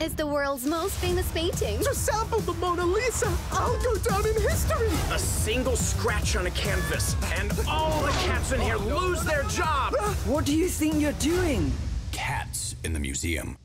is the world's most famous painting. To sample the Mona Lisa, I'll go down in history. A single scratch on a canvas, and all the cats in here lose their job. What do you think you're doing? Cats in the museum.